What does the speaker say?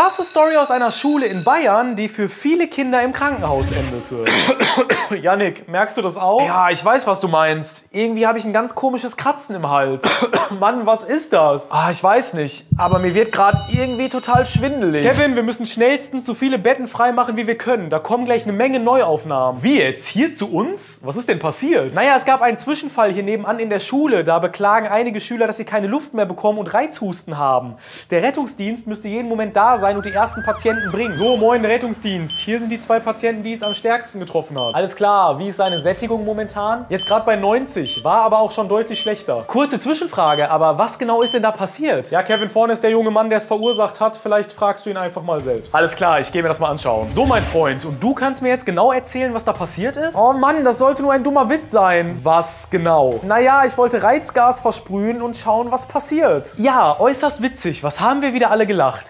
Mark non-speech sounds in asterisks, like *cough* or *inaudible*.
Krasse Story aus einer Schule in Bayern, die für viele Kinder im Krankenhaus endete. *coughs* Yannick, merkst du das auch? Ja, ich weiß, was du meinst. Irgendwie habe ich ein ganz komisches Kratzen im Hals. *coughs* Mann, was ist das? Ah, ich weiß nicht. Aber mir wird gerade irgendwie total schwindelig. Kevin, wir müssen schnellstens so viele Betten freimachen, wie wir können. Da kommen gleich eine Menge Neuaufnahmen. Wie jetzt? Hier zu uns? Was ist denn passiert? Naja, es gab einen Zwischenfall hier nebenan in der Schule. Da beklagen einige Schüler, dass sie keine Luft mehr bekommen und Reizhusten haben. Der Rettungsdienst müsste jeden Moment da sein und die ersten Patienten bringen. So, moin Rettungsdienst. Hier sind die zwei Patienten, die es am stärksten getroffen hat. Alles klar, wie ist seine Sättigung momentan? Jetzt gerade bei 90, war aber auch schon deutlich schlechter. Kurze Zwischenfrage, aber was genau ist denn da passiert? Ja, Kevin, vorne ist der junge Mann, der es verursacht hat. Vielleicht fragst du ihn einfach mal selbst. Alles klar, ich gehe mir das mal anschauen. So, mein Freund, und du kannst mir jetzt genau erzählen, was da passiert ist? Oh Mann, das sollte nur ein dummer Witz sein. Was genau? Naja, ich wollte Reizgas versprühen und schauen, was passiert. Ja, äußerst witzig. Was haben wir wieder alle gelacht?